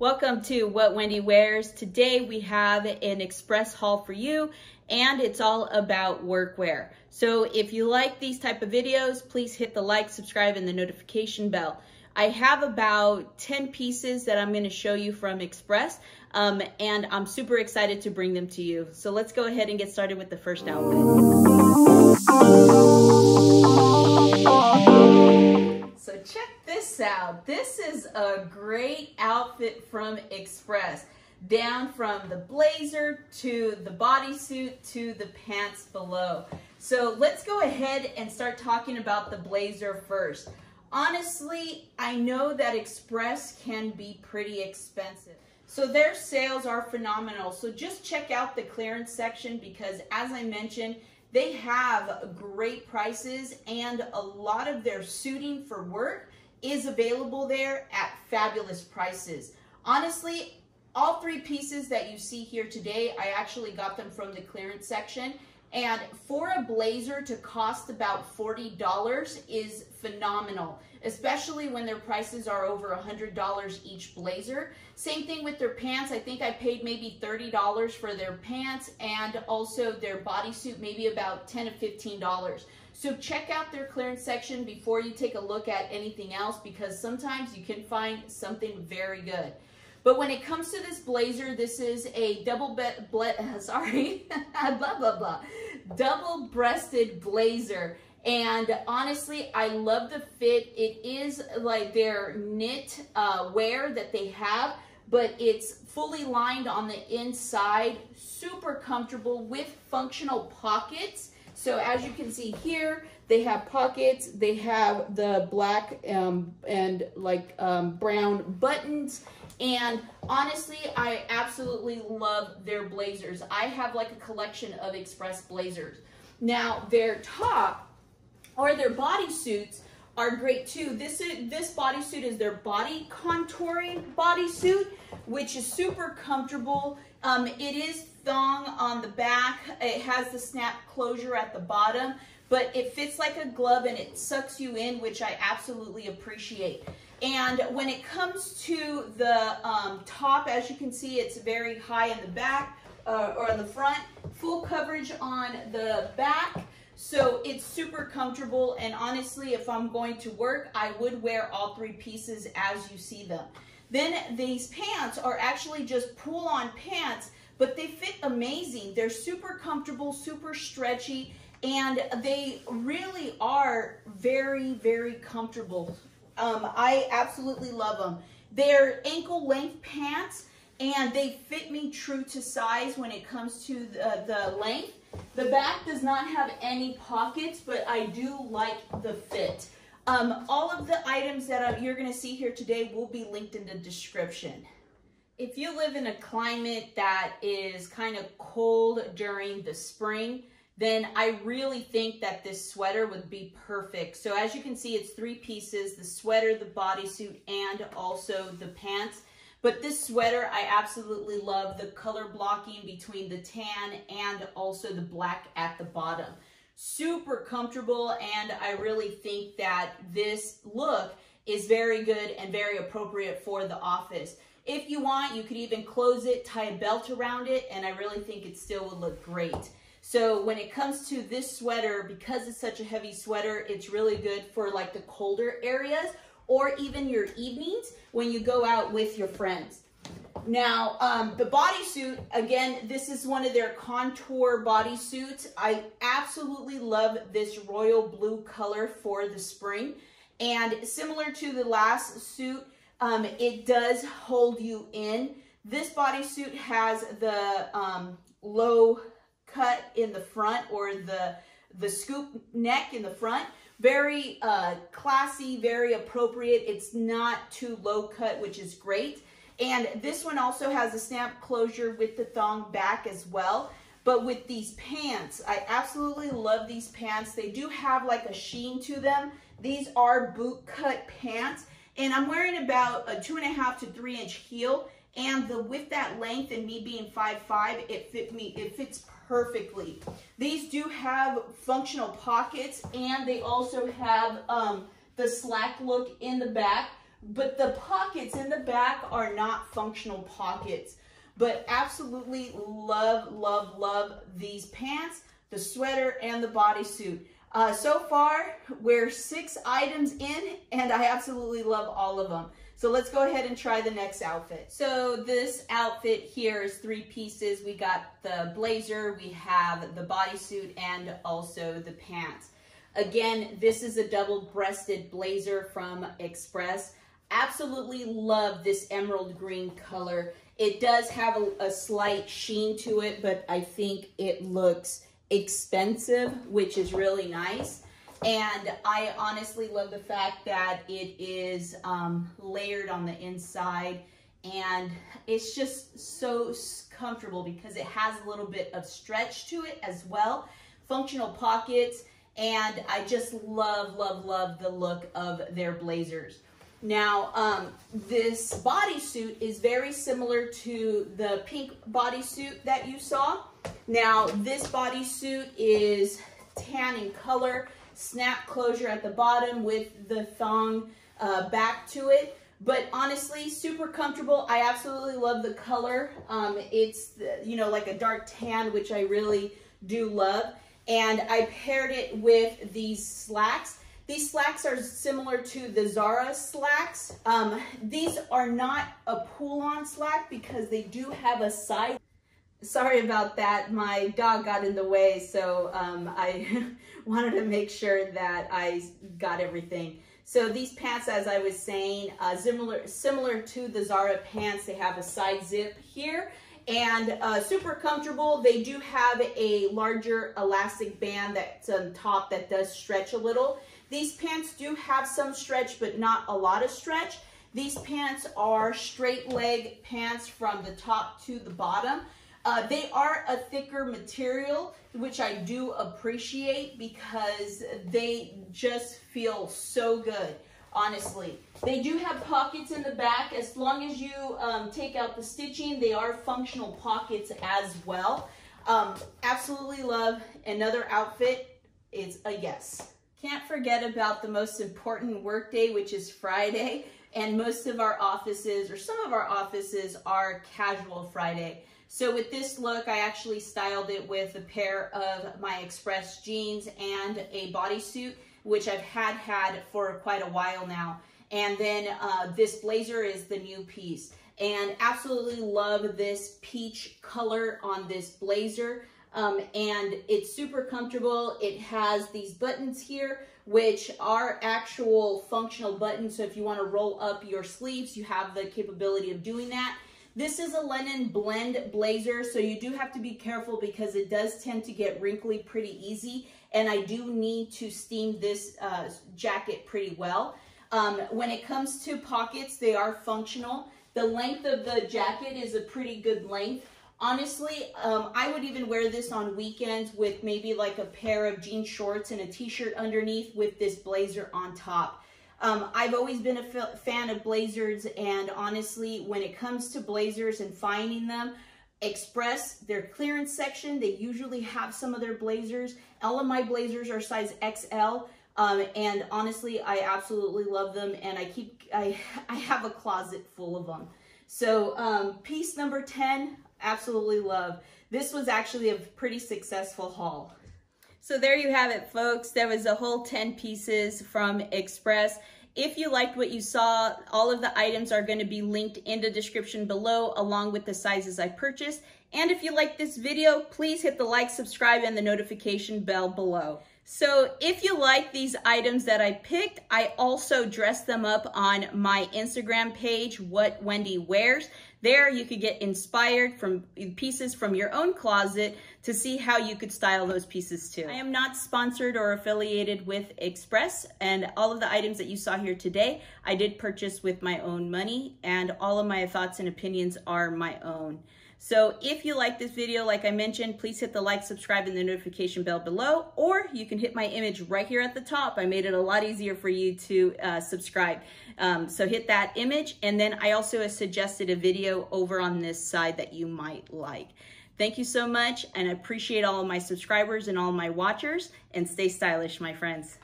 Welcome to What Wendy Wears. Today we have an express haul for you and it's all about workwear. So if you like these type of videos, please hit the like, subscribe, and the notification bell. I have about 10 pieces that I'm going to show you from Express um, and I'm super excited to bring them to you. So let's go ahead and get started with the first outfit. So check this out. This is a great outfit from Express. Down from the blazer to the bodysuit to the pants below. So let's go ahead and start talking about the blazer first. Honestly, I know that Express can be pretty expensive. So their sales are phenomenal. So just check out the clearance section because as I mentioned, they have great prices and a lot of their suiting for work is available there at fabulous prices. Honestly, all three pieces that you see here today, I actually got them from the clearance section. And for a blazer to cost about $40 is phenomenal, especially when their prices are over $100 each blazer. Same thing with their pants. I think I paid maybe $30 for their pants and also their bodysuit, maybe about $10 to $15. So check out their clearance section before you take a look at anything else because sometimes you can find something very good. But when it comes to this blazer, this is a double, be sorry, blah, blah, blah, double-breasted blazer. And honestly, I love the fit. It is like their knit uh, wear that they have, but it's fully lined on the inside, super comfortable with functional pockets. So as you can see here, they have pockets, they have the black um, and like um, brown buttons, and honestly, I absolutely love their blazers. I have like a collection of Express blazers. Now, their top or their bodysuits are great too. This is, this bodysuit is their body contouring bodysuit, which is super comfortable. Um, it is thong on the back. It has the snap closure at the bottom, but it fits like a glove and it sucks you in, which I absolutely appreciate. And when it comes to the um, top, as you can see, it's very high in the back uh, or on the front, full coverage on the back. So it's super comfortable. And honestly, if I'm going to work, I would wear all three pieces as you see them. Then these pants are actually just pull on pants, but they fit amazing. They're super comfortable, super stretchy, and they really are very, very comfortable. Um, I absolutely love them. They're ankle length pants and they fit me true to size when it comes to the, the length. The back does not have any pockets, but I do like the fit. Um, all of the items that you're going to see here today will be linked in the description. If you live in a climate that is kind of cold during the spring, then I really think that this sweater would be perfect. So as you can see, it's three pieces, the sweater, the bodysuit, and also the pants. But this sweater, I absolutely love the color blocking between the tan and also the black at the bottom. Super comfortable, and I really think that this look is very good and very appropriate for the office. If you want, you could even close it, tie a belt around it, and I really think it still would look great. So when it comes to this sweater, because it's such a heavy sweater, it's really good for like the colder areas or even your evenings when you go out with your friends. Now, um, the bodysuit, again, this is one of their contour bodysuits. I absolutely love this royal blue color for the spring. And similar to the last suit, um, it does hold you in. This bodysuit has the um, low cut in the front or the, the scoop neck in the front. Very uh, classy, very appropriate. It's not too low cut, which is great. And this one also has a snap closure with the thong back as well. But with these pants, I absolutely love these pants. They do have like a sheen to them. These are boot cut pants. And I'm wearing about a two and a half to three inch heel. And the with that length and me being 5'5", it fit me, it fits perfectly. These do have functional pockets and they also have um, the slack look in the back. but the pockets in the back are not functional pockets. But absolutely love, love, love these pants, the sweater, and the bodysuit. Uh, so far, we're six items in, and I absolutely love all of them. So let's go ahead and try the next outfit. So this outfit here is three pieces. We got the blazer, we have the bodysuit, and also the pants. Again, this is a double-breasted blazer from Express. Absolutely love this emerald green color. It does have a, a slight sheen to it, but I think it looks expensive, which is really nice. And I honestly love the fact that it is um, layered on the inside and it's just so comfortable because it has a little bit of stretch to it as well. Functional pockets and I just love, love, love the look of their blazers. Now, um, this bodysuit is very similar to the pink bodysuit that you saw. Now, this bodysuit is tan in color, snap closure at the bottom with the thong uh, back to it. But honestly, super comfortable. I absolutely love the color. Um, it's, you know, like a dark tan, which I really do love. And I paired it with these slacks. These slacks are similar to the Zara slacks. Um, these are not a pull-on slack because they do have a side. Sorry about that. My dog got in the way, so um, I wanted to make sure that I got everything. So these pants, as I was saying, uh, similar, similar to the Zara pants, they have a side zip here and uh, super comfortable. They do have a larger elastic band that's on top that does stretch a little. These pants do have some stretch, but not a lot of stretch. These pants are straight leg pants from the top to the bottom. Uh, they are a thicker material, which I do appreciate because they just feel so good, honestly. They do have pockets in the back. As long as you um, take out the stitching, they are functional pockets as well. Um, absolutely love another outfit. It's a yes. Can't forget about the most important work day, which is Friday. And most of our offices, or some of our offices, are casual Friday. So with this look, I actually styled it with a pair of my Express jeans and a bodysuit, which I've had had for quite a while now. And then uh, this blazer is the new piece. And absolutely love this peach color on this blazer. Um, and it's super comfortable. It has these buttons here, which are actual functional buttons. So if you want to roll up your sleeves, you have the capability of doing that. This is a linen blend blazer, so you do have to be careful because it does tend to get wrinkly pretty easy, and I do need to steam this uh, jacket pretty well. Um, when it comes to pockets, they are functional. The length of the jacket is a pretty good length. Honestly, um, I would even wear this on weekends with maybe like a pair of jean shorts and a t-shirt underneath with this blazer on top. Um, I've always been a fan of blazers and honestly, when it comes to blazers and finding them, Express, their clearance section, they usually have some of their blazers. All of my blazers are size XL. Um, and honestly, I absolutely love them and I keep, I, I have a closet full of them. So um, piece number 10, absolutely love. This was actually a pretty successful haul. So there you have it, folks. There was a whole 10 pieces from Express. If you liked what you saw, all of the items are going to be linked in the description below along with the sizes I purchased. And if you like this video, please hit the like, subscribe, and the notification bell below. So if you like these items that I picked, I also dressed them up on my Instagram page, What Wendy Wears. There you could get inspired from pieces from your own closet to see how you could style those pieces too. I am not sponsored or affiliated with Express and all of the items that you saw here today, I did purchase with my own money and all of my thoughts and opinions are my own. So if you like this video, like I mentioned, please hit the like, subscribe, and the notification bell below, or you can hit my image right here at the top. I made it a lot easier for you to uh, subscribe. Um, so hit that image, and then I also suggested a video over on this side that you might like. Thank you so much, and I appreciate all of my subscribers and all my watchers, and stay stylish, my friends.